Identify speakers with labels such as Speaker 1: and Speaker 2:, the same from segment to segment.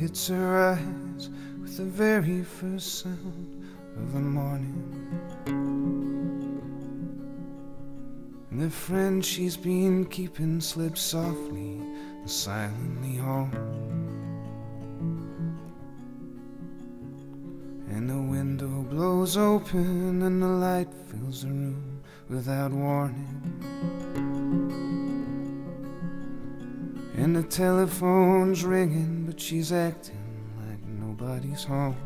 Speaker 1: hits her eyes with the very first sound of the morning. And the friend she's been keeping slips softly and silently home. And the window blows open and the light fills the room without warning. And the telephone's ringing, but she's acting like nobody's home.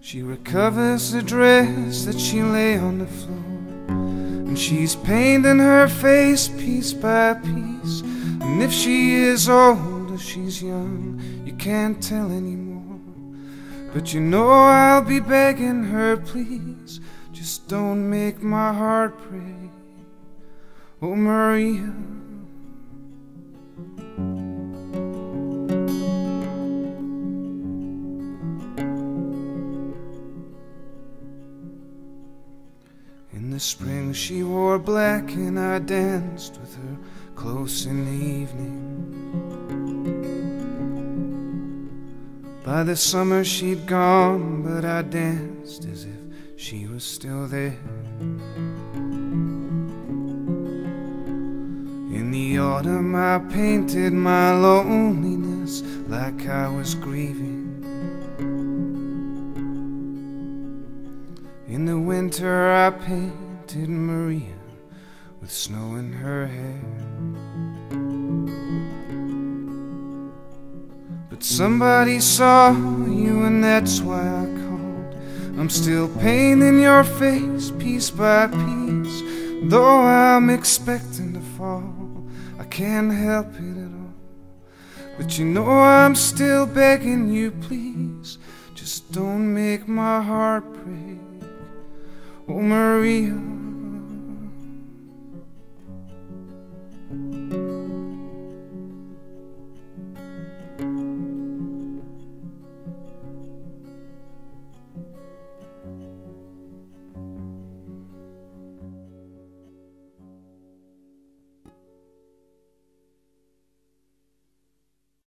Speaker 1: She recovers the dress that she lay on the floor, and she's painting her face piece by piece. And if she is old or she's young, you can't tell anymore. But you know I'll be begging her, please, just don't make my heart break. Oh, Maria. In the spring she wore black and I danced with her close in the evening. By the summer she'd gone, but I danced as if she was still there. Autumn I painted my loneliness like I was grieving. In the winter I painted Maria with snow in her hair. But somebody saw you and that's why I called. I'm still painting your face piece by piece, though I'm expecting to fall. Can't help it at all. But you know I'm still begging you, please, just don't make my heart break. Oh, Maria.